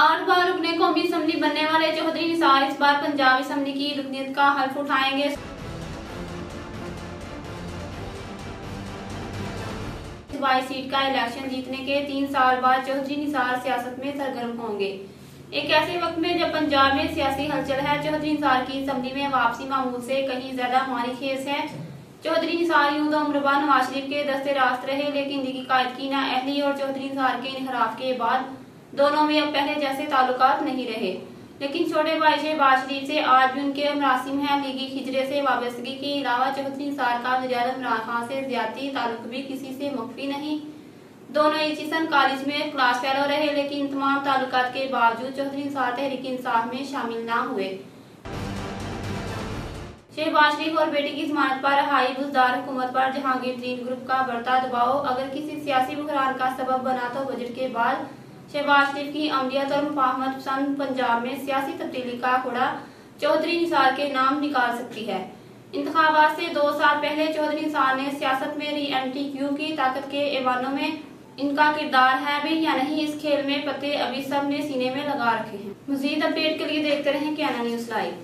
आठ बार रुकने कौमी असम्बली बनने वाले चौधरी निसार इस बार पंजाब असम्बली की रुकनीत का हल्फ उठाएँगे। बाईस सीट का इलेक्शन जीतने के तीन साल बाद चौधरी निसार सियासत में सरगर्म होंगे। एक ऐसे वक्त में जब पंजाब में सियासी हलचल है, चौधरी निसार की असम्बली में वापसी मामूल से कहीं ज़्यादा हमारी खेस है। चौधरी निसार यूँ तो अमरबा नवाज़ शरीफ के दस्ते रास्त रहे, लेकिन दिगी कायद की ना अहली और चौधरी निसार के इनहराफ के बाद दोनों में अब पहले जैसे ताल्लुकात नहीं रहे। लेकिन छोटे भाई शहबाज शरीफ से आज भी उनके मरासिम है। लीगी खिजरे से वाबस्तगी के अलावा चौधरी निसार का वज़ीर इमरान खान से ज़्यादा ताल्लुक भी किसी से मख्फी नहीं। दोनों एचिसन कॉलेज में क्लास फेलो रहे, लेकिन तमाम ताल्लुकात के बावजूद चौधरी निसार तहरीक इंसाफ में शामिल ना हुए। शहबाज शरीफ और बेटी की जमानत पर हाई बुजदार हुकूमत पर जहांगीर ग्रुप का बढ़ता दबाव। अगर किसी सियासी बुहरान का सबब बना तो बजट के बाद शहबाज शरीफ की अमलियत और मुफाहमत पसंद पंजाब में सियासी तब्दीली का घोड़ा चौधरी निसार के नाम निकाल सकती है। इंतबात से दो साल पहले चौधरी निसार ने सियासत में री एंट्री क्यू की ताकत के ऐवानों में इनका किरदार है भी या नहीं, इस खेल में पते अभी सबने सीने में लगा रखे हैं। मजीद अपडेट के लिए देखते रहें क्या न्यूज़ लाइव।